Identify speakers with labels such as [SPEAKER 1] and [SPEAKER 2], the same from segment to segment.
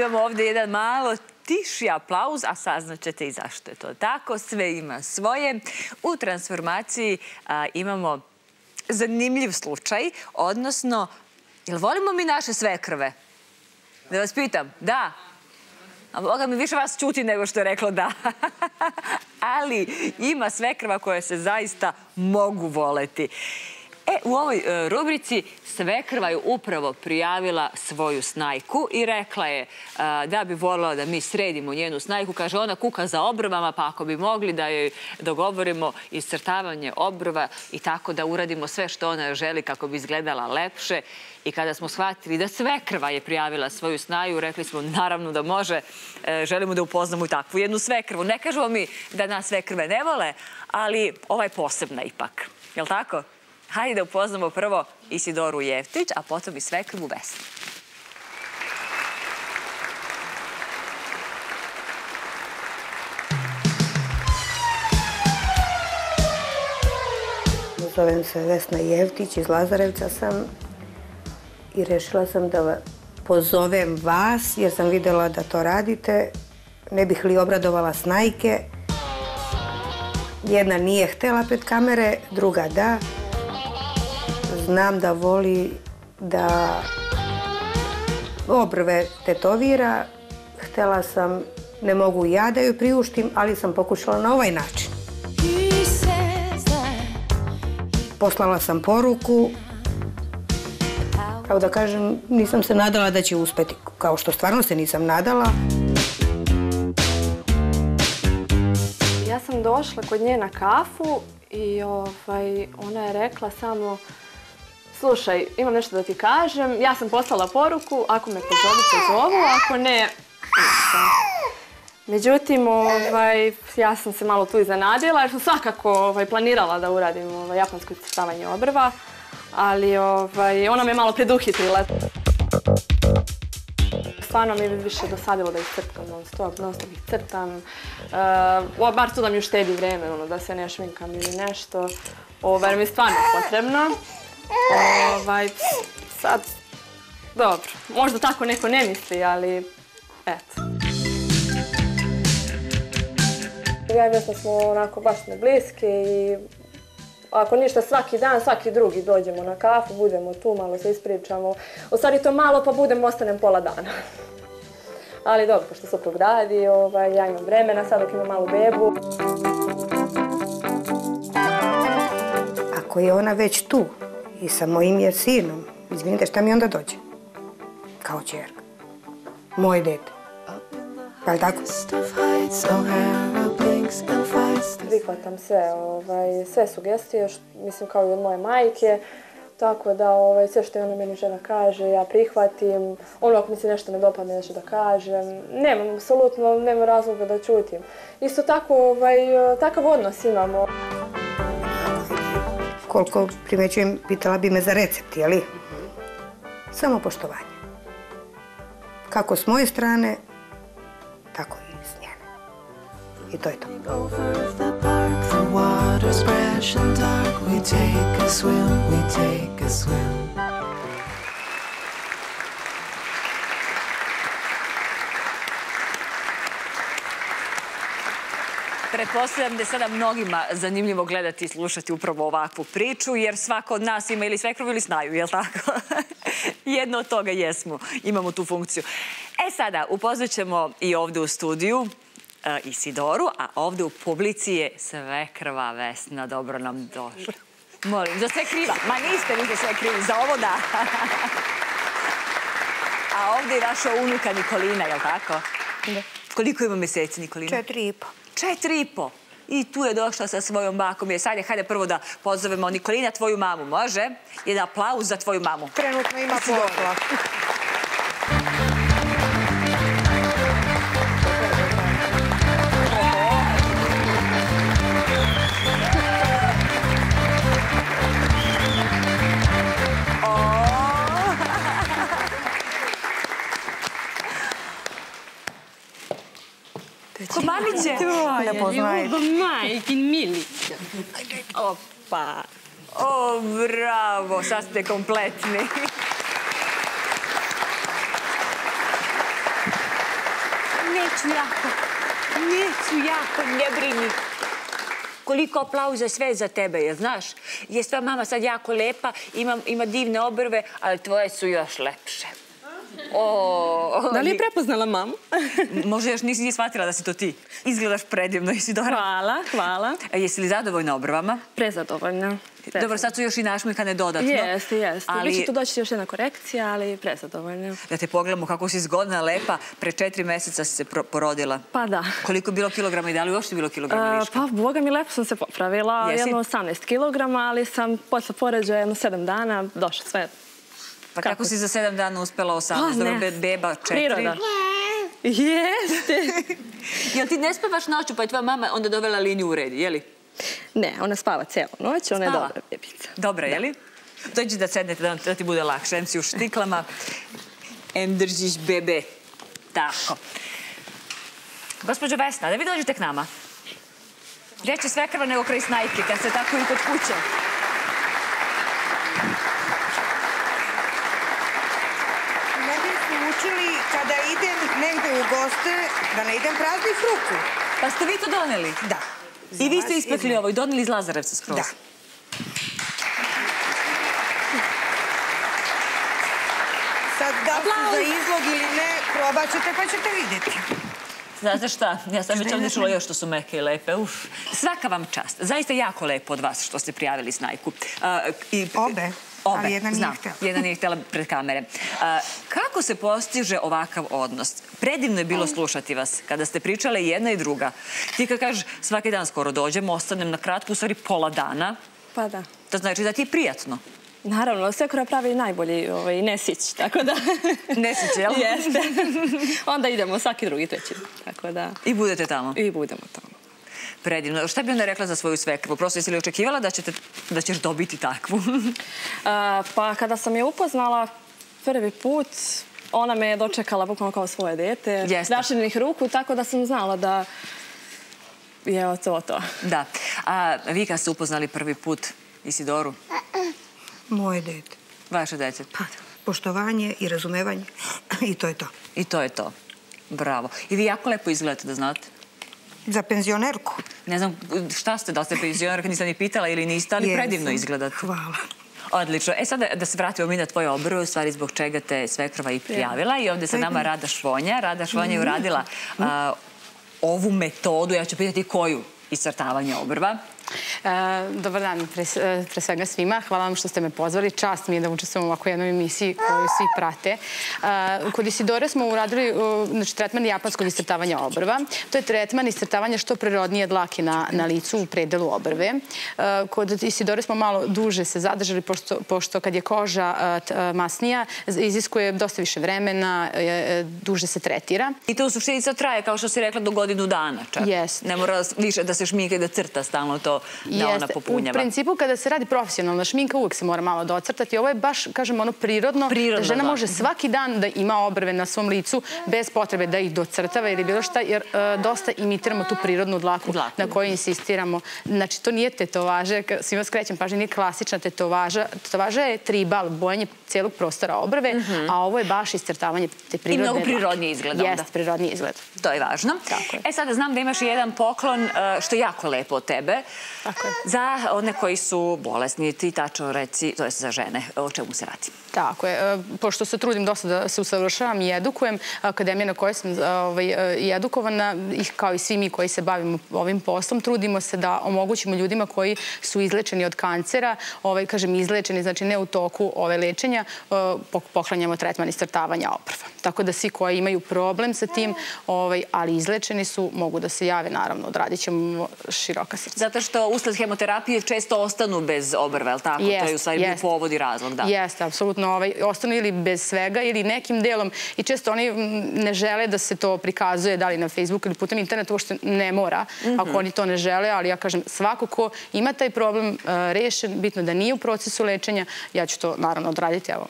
[SPEAKER 1] Imamo ovdje jedan malo tiši aplauz, a saznaćete i zašto je to tako. Sve ima svoje. U transformaciji imamo zanimljiv slučaj, odnosno, jel volimo mi naše svekrve? Da vas pitam, da. A Boga mi više vas čuti nego što je reklo da. Ali ima svekrva koje se zaista mogu voleti. E, u ovoj e, rubrici Svekrva je upravo prijavila svoju snajku i rekla je e, da bi volila da mi sredimo njenu snajku. Kaže, ona kuka za obrvama, pa ako bi mogli da joj dogovorimo iscrtavanje obrva i tako da uradimo sve što ona želi kako bi izgledala lepše. I kada smo shvatili da Svekrva je prijavila svoju snaju, rekli smo naravno da može, e, želimo da upoznamo i takvu jednu Svekrvu. Ne kažemo mi da nas Svekrve ne vole, ali ova je posebna ipak. Je li tako? Hajde da upoznamo prvo Isidoru Jevtić, a potom i Svekrvu Vesnu.
[SPEAKER 2] Zovem se Vesna Jevtić, iz Lazarevca sam i rešila sam da pozovem vas jer sam videla da to radite. Ne bih li obradovala snajke. Jedna nije htela pred kamere, druga da znam da voli da obrve tetovira. Htela sam, ne mogu ja da ju priuštim, ali sam pokušala na ovaj način. Poslala sam poruku, kao da kažem, nisam se nadala da će uspeti, kao što stvarno se nisam nadala.
[SPEAKER 3] Ja sam došla kod nje na kafu i ovaj, ona je rekla samo slušaj, imam nešto da ti kažem, ja sam poslala poruku, ako me pozovu, pozovu, ako ne, Međutim, ovaj, ja sam se malo tu iznenadila jer sam svakako ovaj, planirala da uradim ovaj, japansko crtavanje obrva, ali ovaj, ona me malo preduhitrila. Stvarno mi je više dosadilo da ih crtam non stop, non stop ih crtam. Uh, bar to da mi uštedi vreme, ono, da se ne šminkam ili nešto. Ovaj, Ovo, mi je stvarno potrebno. Ovaj, sad, dobro, možda tako neko ne misli, ali eto. Ja i Vesna smo onako baš ne bliske i ako ništa svaki dan, svaki drugi dođemo na kafu, budemo tu, malo se ispričamo. U stvari to malo pa budemo, ostanem pola dana. Ali dobro, pošto suprug radi, ovaj, ja imam vremena, sad dok imam malu bebu.
[SPEAKER 2] Ako je ona već tu, i sa mojim je sinom. Izvinite, šta mi onda dođe? Kao čerka. Moje dete. Pa li tako?
[SPEAKER 3] Prihvatam sve, ovaj, sve sugestije, mislim kao i od moje majke. Tako da ovaj, sve što je ona meni žena kaže, ja prihvatim. Ono ako mi se nešto ne dopadne, nešto da kažem. Nemam, apsolutno, nema razloga da čutim. Isto tako, ovaj, takav odnos imamo
[SPEAKER 2] koliko primećujem, pitala bi me za recept, jeli? Samo poštovanje. Kako s moje strane, tako i s njene. I to je to. We take a swim, we take a swim.
[SPEAKER 1] Pretpostavljam da je sada mnogima zanimljivo gledati i slušati upravo ovakvu priču, jer svako od nas ima ili svekrovu ili snaju, je li tako? Jedno od toga jesmo, imamo tu funkciju. E sada, upoznat ćemo i ovde u studiju e, Isidoru, a ovde u publici je svekrva Vesna. Dobro nam došla. Molim, za sve kriva. Ma niste vi za sve krivi, za ovo da. A ovde je vaša unuka Nikolina, je li tako? Koliko ima meseci Nikolina?
[SPEAKER 2] Četiri i po
[SPEAKER 1] četiri i po. I tu je došla sa svojom bakom. Je sad je, hajde prvo da pozovemo Nikolina, tvoju mamu, može? Jedan aplauz za tvoju mamu.
[SPEAKER 2] Trenutno ima posla. Ne poznajte.
[SPEAKER 3] Ljubav majkin mili.
[SPEAKER 1] Opa. O, bravo, sad ste kompletni. neću jako. Neću jako, ne brini. Koliko aplauza sve za tebe, je, znaš? Je sva mama sad jako lepa, ima, ima divne obrve, ali tvoje su još lepše.
[SPEAKER 4] O, da li je prepoznala mamu?
[SPEAKER 1] Možda još nisi shvatila da si to ti. Izgledaš predivno, jesi dobra?
[SPEAKER 4] Hvala, hvala.
[SPEAKER 1] A jesi li zadovoljna obrvama?
[SPEAKER 4] Prezadovoljna.
[SPEAKER 1] Dobro, sad su još i našminkane dodatno.
[SPEAKER 4] Jeste, jeste. Ali... Biće tu doći još jedna korekcija, ali prezadovoljna.
[SPEAKER 1] Da te pogledamo kako si zgodna, lepa. Pre četiri meseca si se porodila.
[SPEAKER 4] Pa da.
[SPEAKER 1] Koliko je bilo kilograma i da li uopšte bilo kilograma viška?
[SPEAKER 4] Pa, boga mi, lepo sam se popravila. Jesi? Jedno 18 kilograma, ali sam posle poređaja jedno sedam dana došla sve
[SPEAKER 1] Pa kako, si za sedam dana uspela 18? Pa, Dobro, beba četiri. Priroda.
[SPEAKER 4] Jeste.
[SPEAKER 1] Jel ti ne spavaš noću, pa je tvoja mama onda dovela liniju u red, je li?
[SPEAKER 4] Ne, ona spava celo noć, ona je dobra bebica.
[SPEAKER 1] Dobra, je li? Dođi da sednete da, da ti bude lakše. Em si u štiklama, em držiš bebe. Tako. Gospođo Vesna, da vi dođete k nama. Će sve krva nego kraj snajke, kad se tako i kod kuće.
[SPEAKER 2] Učili kada idem negde u goste da ne idem praznih ruku.
[SPEAKER 1] Pa ste vi to doneli?
[SPEAKER 2] Da.
[SPEAKER 1] I vi ste ispekli ovo i doneli iz Lazarevca skroz?
[SPEAKER 2] Da. Sad da su za izlog ili ne, probat ćete pa ćete vidjeti.
[SPEAKER 1] Znate šta, ja sam već ovdje čula još što su meke i lepe. Uf. Svaka vam čast. Zaista jako lepo od vas što ste prijavili snajku.
[SPEAKER 2] Obe. Obe, ali jedna nije htjela.
[SPEAKER 1] Jedna nije htjela pred kamere. kako se postiže ovakav odnos? Predivno je bilo slušati vas kada ste pričale jedna i druga. Ti kad kažeš svaki dan skoro dođem, ostanem na kratku, u stvari pola dana.
[SPEAKER 4] Pa da.
[SPEAKER 1] To znači da ti je prijatno.
[SPEAKER 4] Naravno, sve koja pravi najbolji ovaj, nesić, tako da...
[SPEAKER 1] Nesić, jel?
[SPEAKER 4] Jeste. Onda idemo svaki drugi treći, tako da...
[SPEAKER 1] I budete tamo?
[SPEAKER 4] I budemo tamo
[SPEAKER 1] predivno. Šta bi onda rekla za svoju svekrvu? Prosto jesi li očekivala da, ćete, da ćeš dobiti takvu?
[SPEAKER 4] pa kada sam je upoznala prvi put, ona me je dočekala bukvalno kao svoje dete. Dašenih ruku, tako da sam znala da je to to.
[SPEAKER 1] Da. A vi kad ste upoznali prvi put Isidoru?
[SPEAKER 2] Moje dete.
[SPEAKER 1] Vaše dete?
[SPEAKER 2] Pa, poštovanje i razumevanje. I to je to.
[SPEAKER 1] I to je to. Bravo. I vi jako lepo izgledate, da znate.
[SPEAKER 2] Za penzionerku.
[SPEAKER 1] Ne znam šta ste, da ste penzionerka, nisam ni pitala ili niste, ali predivno izgledate.
[SPEAKER 2] Hvala.
[SPEAKER 1] Odlično. E sad da se vratimo mi na tvoje obrve, u stvari zbog čega te svekrva i prijavila. I ovdje sa nama Rada Švonja. Rada Švonja je mhm. uradila ovu metodu, ja ću pitati koju iscrtavanje obrva.
[SPEAKER 5] E, dobar dan, e, pre svega svima. Hvala vam što ste me pozvali. Čast mi je da učestvujem u ovako jednoj emisiji koju svi prate. E, kod Isidore smo uradili znači, tretman japanskog iscrtavanja obrva. To je tretman iscrtavanja što prirodnije dlake na licu u predelu obrve. Kod Isidore smo malo duže se zadržali, pošto kad je koža masnija, iziskuje dosta više vremena, duže se tretira.
[SPEAKER 1] I to u suštini sad traje, kao što si rekla, do godinu dana čak. Ne mora više da se šmika i da crta stalno to da ona popunjava.
[SPEAKER 5] U principu, kada se radi profesionalna šminka, uvijek se mora malo docrtati. Ovo je baš, kažem, ono prirodno. Da žena može svaki dan da ima obrve na svom licu bez potrebe da ih docrtava ili bilo šta, jer e, dosta imitiramo tu prirodnu dlaku na kojoj insistiramo. Znači, to nije tetovaže, svima skrećem pažnje, nije klasična tetovaža. Tetovaža je tribal, bojanje cijelog prostora obrve, mhm. a ovo je baš iscrtavanje te prirodne
[SPEAKER 1] dlake. I mnogo prirodnije izgleda
[SPEAKER 5] onda. Jest, prirodnije izgleda.
[SPEAKER 1] To je važno. E, sada znam da imaš jedan poklon, e, što je jako lepo od tebe.
[SPEAKER 5] Tako je.
[SPEAKER 1] Za one koji su bolesni, ti tačno reci, to je za žene, o čemu se radi?
[SPEAKER 5] Tako je. E, pošto se trudim dosta da se usavršavam i edukujem, akademija na kojoj sam ovaj, i edukovana, kao i svi mi koji se bavimo ovim poslom, trudimo se da omogućimo ljudima koji su izlečeni od kancera, ovaj, kažem izlečeni, znači ne u toku ove lečenja, e, poklanjamo tretman istrtavanja oprva. Tako da svi koji imaju problem sa tim, ovaj, ali izlečeni su, mogu da se jave, naravno, odradit ćemo široka srca.
[SPEAKER 1] Zato što usled hemoterapije često ostanu bez obrve, ali tako? To je u stvari povod i razlog, da.
[SPEAKER 5] Jeste, apsolutno. Ovaj, ostanu ili bez svega ili nekim delom i često oni ne žele da se to prikazuje da li na Facebooku ili putem interneta, uopšte ne mora ako mhm. oni to ne žele, ali ja kažem svako ko ima taj problem uh, rešen, bitno da nije u procesu lečenja, ja ću to naravno odraditi, evo,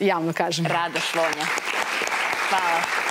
[SPEAKER 5] javno kažem.
[SPEAKER 1] Rada Šlonja. Hvala.